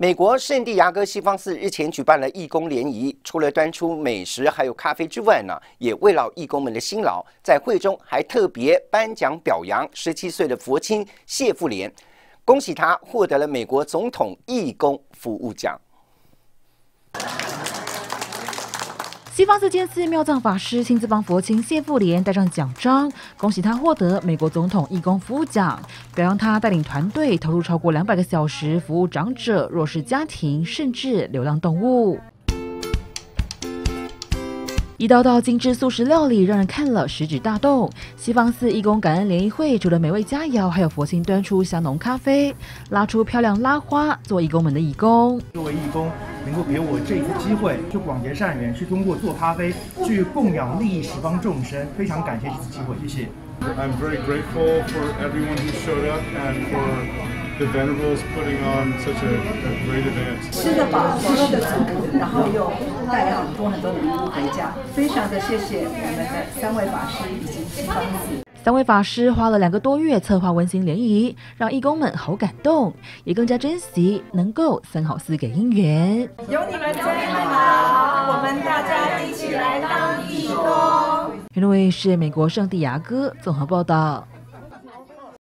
美国圣地牙哥西方寺日前举办了义工联谊，除了端出美食还有咖啡之外呢，也慰劳义工们的辛劳。在会中还特别颁奖表扬十七岁的佛亲谢富莲，恭喜他获得了美国总统义工服务奖。西方四间寺妙藏法师亲自帮佛青谢富莲戴上奖章，恭喜他获得美国总统义工服务奖，表扬他带领团队投入超过两百个小时服务长者、弱势家庭，甚至流浪动物。一道道精致素食料理让人看了食指大动。西方寺义工感恩联谊会除了美味佳肴，还有佛心端出香浓咖啡，拉出漂亮拉花，做义工们的义工。作为义工，能够给我这一次机会，去广结善缘，去通过做咖啡，去供养利益十方众生，非常感谢这次机会，谢谢。I'm very grateful for everyone who showed up and for. The Venerables putting on such a great event. 吃得饱，吃得足，然后又带了很多很多的礼物回家，非常的谢谢我们的三位法师以及西方寺。三位法师花了两个多月策划温馨联谊，让义工们好感动，也更加珍惜能够三好四给姻缘。有你们真好，我们大家一起来当义工。因为是美国圣地牙哥综合报道。